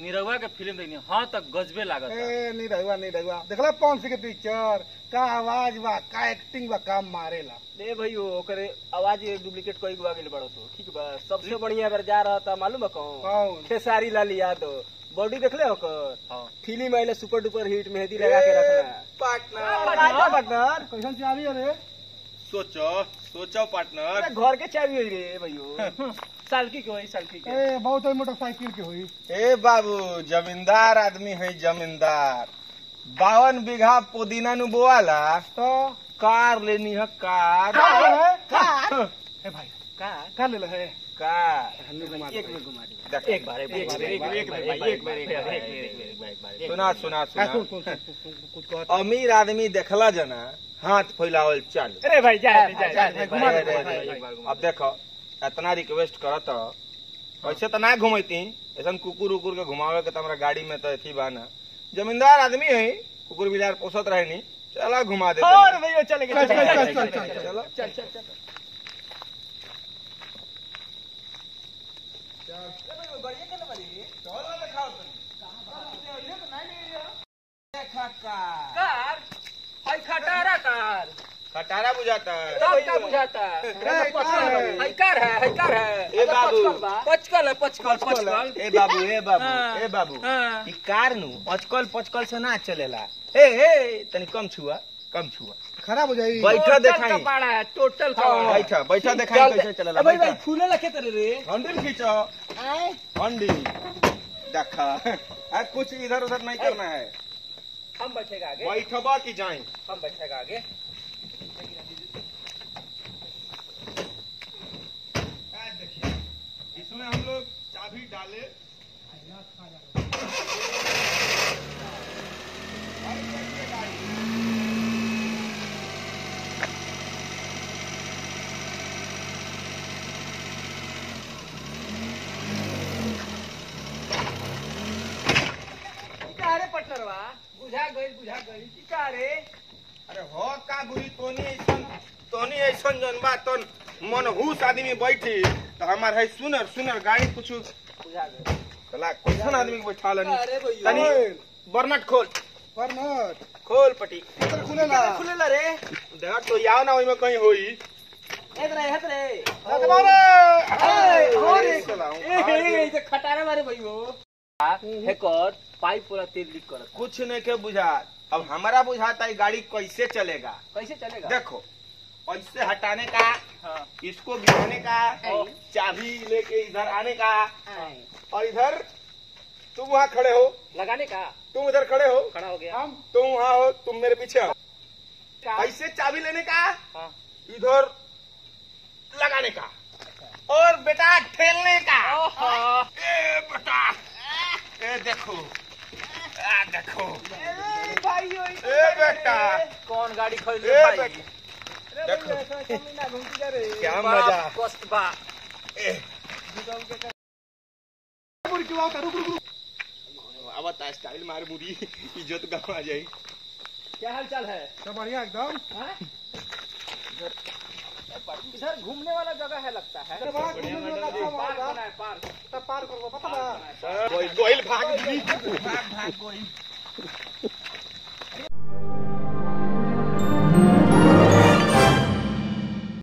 निरहुआ के फ़िल्म देखनी हाँ। तक गजबे लागत ए नहीं रहुआ नहीं रहुआ देखला कौन सी के पिक्चर का आवाज़ बा का एक्टिंग बा का मारेला। ले भैयो ओकरे आवाज़ डुप्लीकेट कोई गवा गेल बड़ो तो। ठीक बा। सबसे बढ़िया बार जा रहा था मालूम है कौन? कौन? खेसारी लाल यादव। बॉडी देखले ओकर? हाँ। फ़िल्म आइले सुपर डुपर हिट मेहंदी लगा के रखना पार्टनर पार्टनर कैसन चाबी है रे? सोचो सोचो पार्टनर घर के चाबी रे भैयो सालकी की होई सालकी के ए बहुत होई मोटरसाइकिल के ए बाबू जमींदार आदमी है जमींदार बावन बीघा पुदीना नु बोला तो कार लेनी है कार कार ए भाई कार कार ले है कार एक में सुना सुना सुना अमीर आदमी देखला जना हाथ फैलावल चल अरे भाई जा अब देखो इतना रिक्वेस्ट करत ऐसे तो ना घुमैती ऐसा कुकुर उकुर के घुमावे के तो हमरा गाड़ी में तो अथी बा ना जमींदार आदमी है कुकुर बिलार पोसत रहे नी चला घुमा दे और भैया चले चल, चल, चल, चल, चल, चलो चल कार खटारा कार खटारा बुझाता है। तब क्या बुझाता है? हाय कार है। हाय कार है ए बाबू। पचकल है पचकल पचकल ए बाबू ए बाबू हाँ। ए बाबू। हाँ। ई कार नु पचकल पचकल से ना चलेला। ए ए तनी कम छुआ कम छुआ। खराब हो जाई बैठा देखाई। कपाड़ा है टोटल है बैठा बैठा देखाई कैसे चलेला भाई भाई फूले लखे तेरे रे। हंडिल खींचो। हंडी। देखा। आ, कुछ इधर उधर नहीं करना है। हम बैठेगा आगे। बैठबा की जाए। हम बैठेगा आगे। चाबी डाले। बुझा गई बुझा गई। की का रे अरे हो का बुरी तोनी ऐसन तोनी ऐसन जनबा तोन मनहूस आदमी बैठी। तो हमार है सुनर सुनर गाड़ी कुछ कला कैसन आदमी के बैठा लनी। तनी बर्नट खोल। मत खोल पटी इधर खुलेला खुलेला रे। देख तो याव ना ओइमे कहीं होई। हेत रे हेत रे। हाथ मारे ए, और ए, एक। चलाऊं, ए, एक। ए, मारे भैयो। हेकर पाइप पूरा तेल लीक करत। कुछ नहीं के बुझा अब हमारा बुझाता है गाड़ी कैसे चलेगा। कैसे चलेगा? देखो ऐसे हटाने का हाँ। इसको गिराने का हाँ। चाबी लेके इधर आने का। और इधर तुम वहाँ खड़े हो। लगाने का? तुम इधर खड़े हो। खड़ा हो गया। हम तुम वहाँ हो तुम मेरे पीछे हो ऐसे चाबी लेने का हाँ। इधर लगाने का। और बेटा ठेलने का। ए बेटा ए देखो आ देखो। ए, इधर ए भाई बेटा। कौन गाड़ी खरीद ए भाई? बेटा। देखो क्या मज़ा कोस्टबा बुरकी वाओ रुक रुक अब ता स्टाइल मार बुरी इज़्ज़त गवा जाए क्या हाल चाल है सब बढ़िया एकदम इधर घूमने वाला जगह है लगता है पार्क पार्क भाग भाग भाग